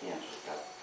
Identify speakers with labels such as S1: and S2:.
S1: zamknięcia.